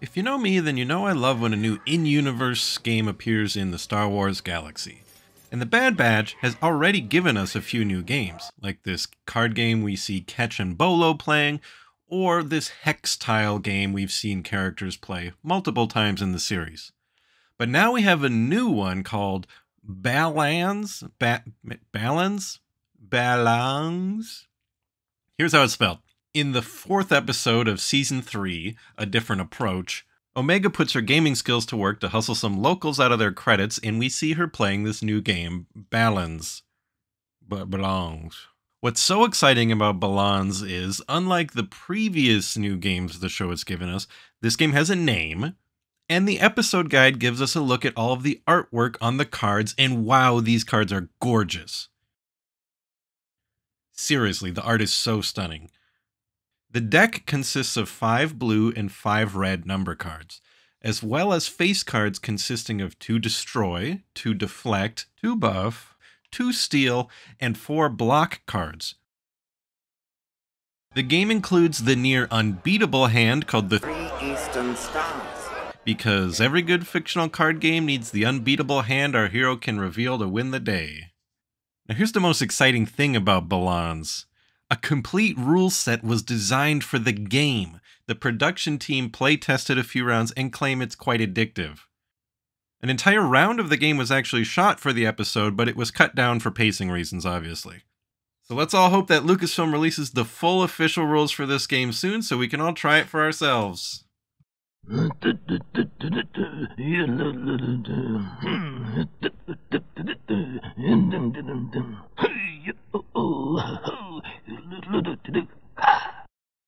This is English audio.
If you know me, then you know I love when a new in universe game appears in the Star Wars galaxy. And the Bad Batch has already given us a few new games, like this card game we see Ketch and Bolo playing, or this hex tile game we've seen characters play multiple times in the series. But now we have a new one called Balaans? Ba- Balaans, Balance? Here's how it's spelled. In the fourth episode of season three, A Different Approach, Omega puts her gaming skills to work to hustle some locals out of their credits, and we see her playing this new game, Balance. But belongs. What's so exciting about Balance is, unlike the previous new games the show has given us, this game has a name, and the episode guide gives us a look at all of the artwork on the cards, and wow, these cards are gorgeous. Seriously, the art is so stunning. The deck consists of five blue and five red number cards, as well as face cards consisting of two destroy, two deflect, two buff, two steal, and four block cards. The game includes the near unbeatable hand called the Three Eastern Stars. because every good fictional card game needs the unbeatable hand our hero can reveal to win the day. Now, here's the most exciting thing about Balaans. A complete rule set was designed for the game. The production team play tested a few rounds and claim it's quite addictive. An entire round of the game was actually shot for the episode, but it was cut down for pacing reasons, obviously. So let's all hope that Lucasfilm releases the full official rules for this game soon so we can all try it for ourselves.